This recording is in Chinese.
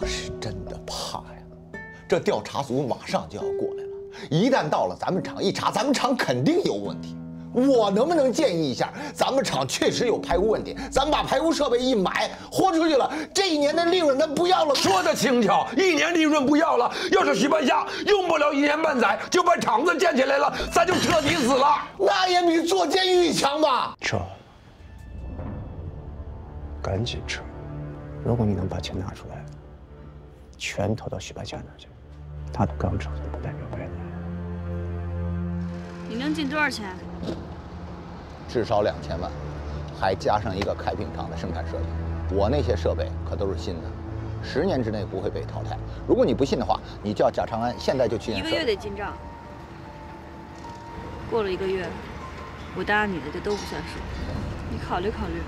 我是真的怕呀，这调查组马上就要过来了，一旦到了咱们厂一查，咱们厂肯定有问题。我能不能建议一下，咱们厂确实有排污问题，咱们把排污设备一买，豁出去了，这一年的利润咱不要了。说的轻巧，一年利润不要了，要是许半夏用不了一年半载就把厂子建起来了，咱就彻底死了。那也比坐监狱强吧？撤，赶紧撤！如果你能把钱拿出来，全投到许白家那儿去，他的钢厂不代表白来。你能进多少钱？至少两千万，还加上一个开平厂的生产设备。我那些设备可都是新的，十年之内不会被淘汰。如果你不信的话，你叫贾长安现在就去验一个月得进账。过了一个月，我答应你的就都不算数。你考虑考虑。